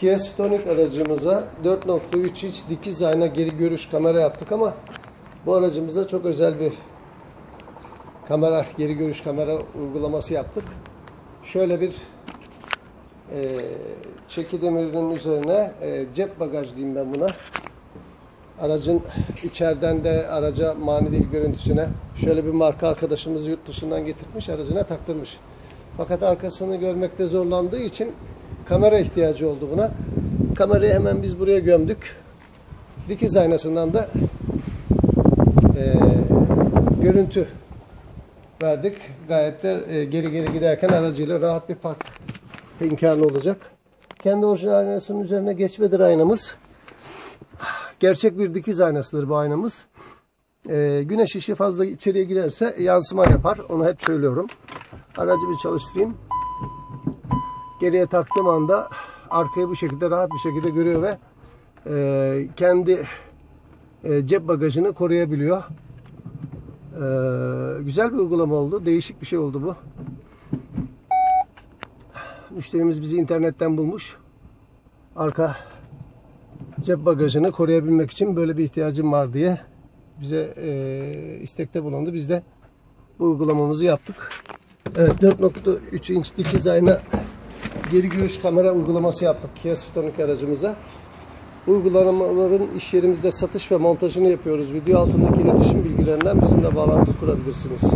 Kia Stonic aracımıza 4.3 inç dikiz ayna geri görüş kamera yaptık ama bu aracımıza çok özel bir kamera, geri görüş kamera uygulaması yaptık. Şöyle bir e, çeki demirinin üzerine e, cep bagaj diyeyim ben buna. Aracın içeriden de araca mani değil görüntüsüne şöyle bir marka arkadaşımız yurt dışından getirmiş aracına taktırmış. Fakat arkasını görmekte zorlandığı için kamera ihtiyacı oldu buna. Kamerayı hemen biz buraya gömdük. Dikiz aynasından da e, görüntü verdik. Gayet de e, geri geri giderken aracıyla rahat bir park imkanı olacak. Kendi orijinal aynasının üzerine geçmedir aynamız. Gerçek bir dikiz aynasıdır bu aynamız. E, güneş ışığı fazla içeriye girerse yansıma yapar. Onu hep söylüyorum. Aracı bir çalıştırayım. Geriye taktığım anda arkayı bu şekilde rahat bir şekilde görüyor ve e, kendi e, cep bagajını koruyabiliyor. E, güzel bir uygulama oldu. Değişik bir şey oldu bu. Müşterimiz bizi internetten bulmuş. Arka cep bagajını koruyabilmek için böyle bir ihtiyacım var diye bize e, istekte bulundu. Biz de bu uygulamamızı yaptık. Evet 4.3 inç dikiz ayna geri görüş kamera uygulaması yaptık Kia Stonic aracımıza. Uygulamaların iş yerimizde satış ve montajını yapıyoruz. Video altındaki iletişim bilgilerinden bizimle bağlantı kurabilirsiniz.